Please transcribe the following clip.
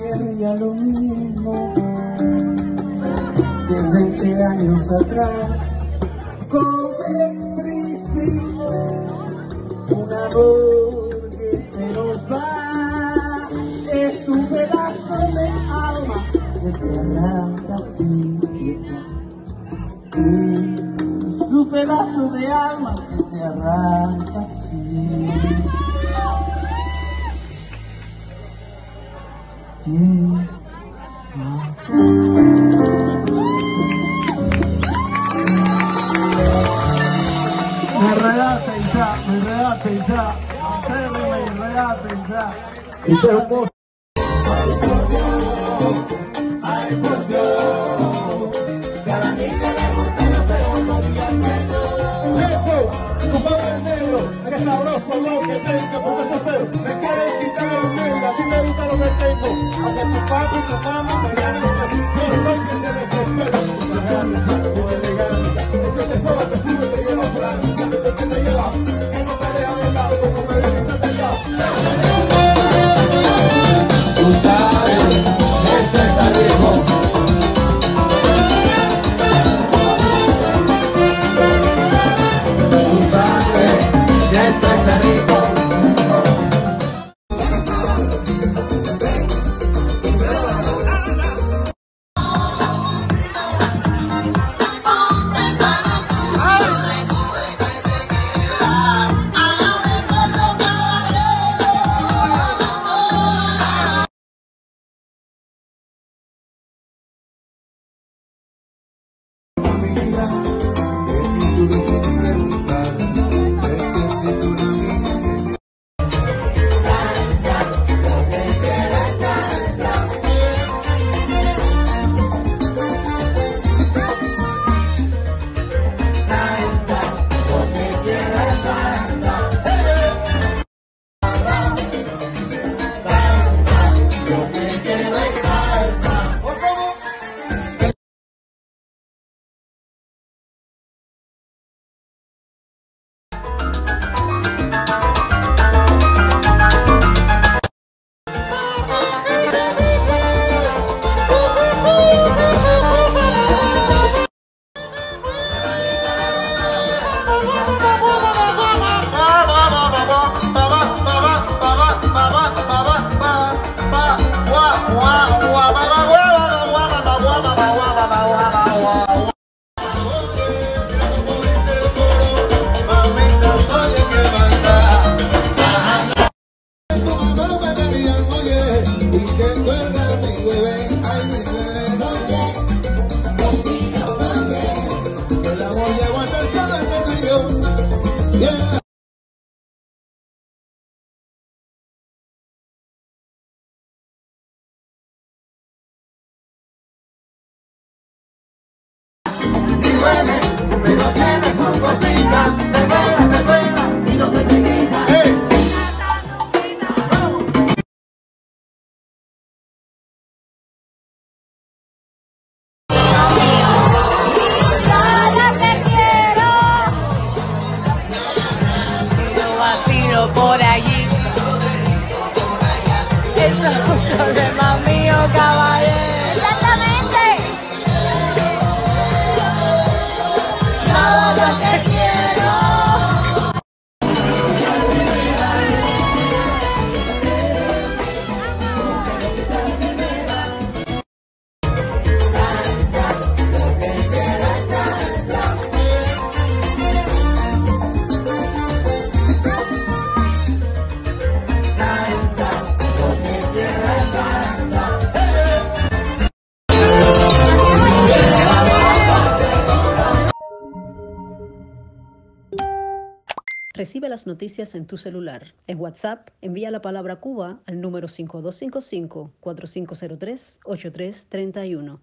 Sería lo mismo que 20 años atrás con el príncipe, una voz se nos va, es un pedazo de alma se arranca sin Y su pedazo de alma que se arranca así. Me redaten ya. Y te hermoso. Ay, por Dios, cada niña le gusta tu padre negro, eres lo que tengo, porque eso feo, me quieres quitar el negro, a ti me gusta lo que tengo, aunque tu papá y tu mamá Santa Maria. Yeah. Pero tiene su cosita, se pega, se pega y no se te quita. vacilo por allí. Eso es un problema Recibe las noticias en tu celular. En WhatsApp, envía la palabra Cuba al número 5255-4503-8331.